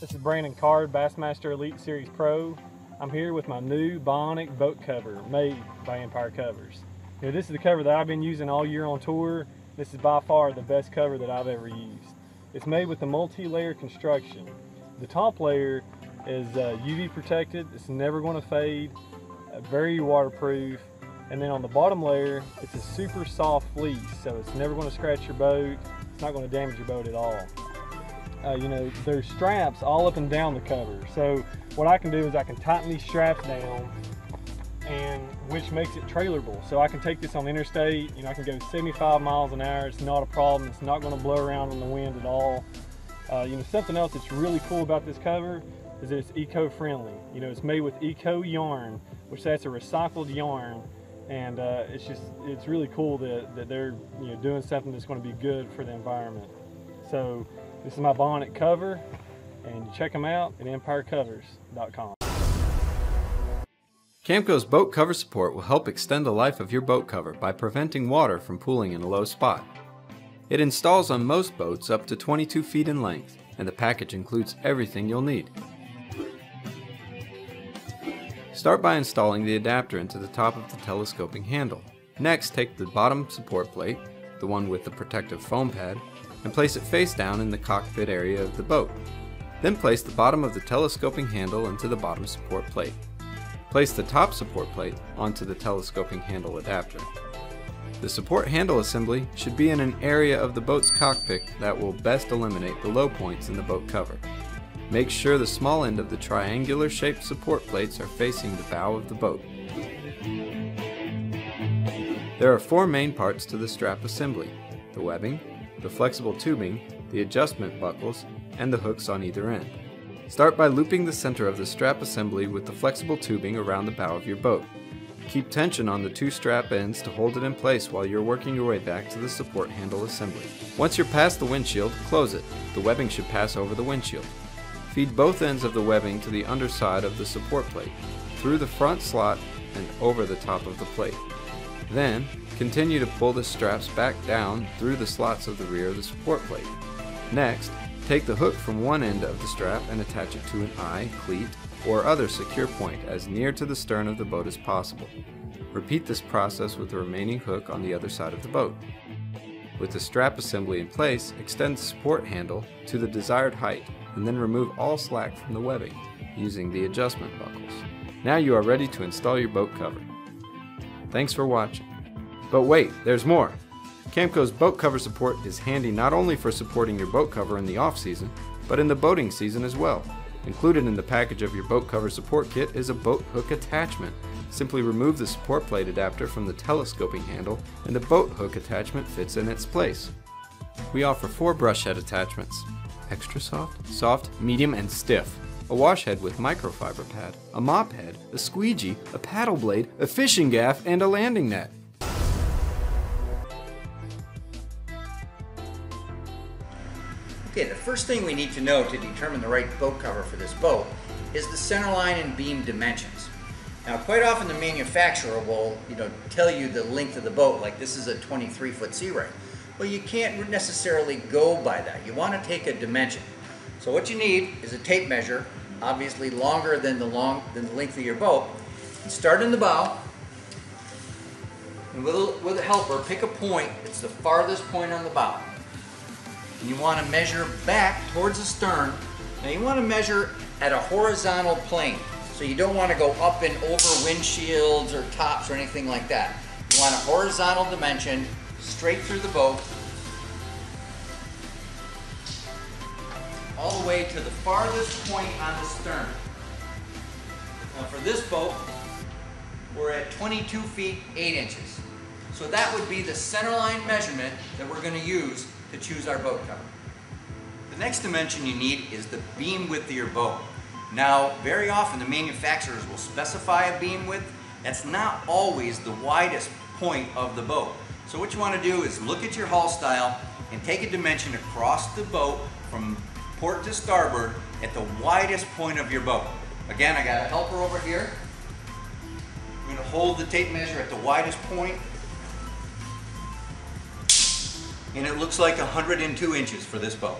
This is Brandon Card, Bassmaster Elite Series Pro. I'm here with my new Bionic boat cover made by Empire Covers. Know, this is the cover that I've been using all year on tour. This is by far the best cover that I've ever used. It's made with a multi-layer construction. The top layer is uh, UV protected, it's never going to fade, uh, very waterproof, and then on the bottom layer, it's a super soft fleece, so it's never going to scratch your boat, it's not going to damage your boat at all. Uh, you know, there's straps all up and down the cover. So what I can do is I can tighten these straps down and which makes it trailerable. So I can take this on the interstate, you know, I can go 75 miles an hour. It's not a problem. It's not going to blow around in the wind at all. Uh, you know, something else that's really cool about this cover is that it's eco-friendly. You know, it's made with eco yarn, which that's a recycled yarn. And uh, it's just, it's really cool that, that they're, you know, doing something that's going to be good for the environment. So this is my Bionic cover, and check them out at empirecovers.com. Camco's boat cover support will help extend the life of your boat cover by preventing water from pooling in a low spot. It installs on most boats up to 22 feet in length, and the package includes everything you'll need. Start by installing the adapter into the top of the telescoping handle. Next, take the bottom support plate, the one with the protective foam pad, and place it face down in the cockpit area of the boat. Then place the bottom of the telescoping handle into the bottom support plate. Place the top support plate onto the telescoping handle adapter. The support handle assembly should be in an area of the boat's cockpit that will best eliminate the low points in the boat cover. Make sure the small end of the triangular shaped support plates are facing the bow of the boat. There are four main parts to the strap assembly, the webbing, the flexible tubing, the adjustment buckles, and the hooks on either end. Start by looping the center of the strap assembly with the flexible tubing around the bow of your boat. Keep tension on the two strap ends to hold it in place while you're working your way back to the support handle assembly. Once you're past the windshield, close it. The webbing should pass over the windshield. Feed both ends of the webbing to the underside of the support plate, through the front slot and over the top of the plate. Then, continue to pull the straps back down through the slots of the rear of the support plate. Next, take the hook from one end of the strap and attach it to an eye, cleat, or other secure point as near to the stern of the boat as possible. Repeat this process with the remaining hook on the other side of the boat. With the strap assembly in place, extend the support handle to the desired height and then remove all slack from the webbing using the adjustment buckles. Now you are ready to install your boat cover. Thanks for watching. But wait, there's more! Camco's boat cover support is handy not only for supporting your boat cover in the off season, but in the boating season as well. Included in the package of your boat cover support kit is a boat hook attachment. Simply remove the support plate adapter from the telescoping handle and the boat hook attachment fits in its place. We offer four brush head attachments. Extra soft, soft, medium, and stiff. A wash head with microfiber pad, a mop head, a squeegee, a paddle blade, a fishing gaff, and a landing net. Okay, the first thing we need to know to determine the right boat cover for this boat is the centerline and beam dimensions. Now, quite often the manufacturer will, you know, tell you the length of the boat, like this is a 23 foot sea ray. Well, you can't necessarily go by that. You want to take a dimension. So what you need is a tape measure, obviously longer than the long than the length of your boat. Start in the bow, and with a, with a helper, pick a point. It's the farthest point on the bow. And you want to measure back towards the stern. Now you want to measure at a horizontal plane. So you don't want to go up and over windshields or tops or anything like that. You want a horizontal dimension straight through the boat all the way to the farthest point on the stern. Now for this boat, we're at 22 feet 8 inches. So that would be the centerline measurement that we're going to use to choose our boat cover. The next dimension you need is the beam width of your boat. Now, very often the manufacturers will specify a beam width. That's not always the widest point of the boat. So what you want to do is look at your hull style and take a dimension across the boat from port to starboard at the widest point of your boat. Again, I got a helper over here. I'm going to hold the tape measure at the widest point and it looks like 102 inches for this boat.